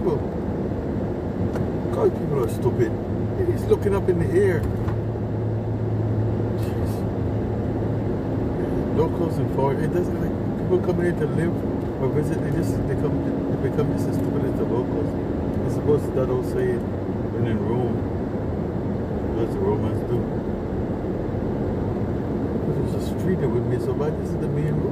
people. God, people are stupid. He's looking up in the air. Jeez. Locals and foreigners. It doesn't like people coming here to live or visit. They just they come they become just as stupid as the locals. It's supposed to that old saying when in Rome, that's the Romans do. There's a street that would be so bad. This is the main road.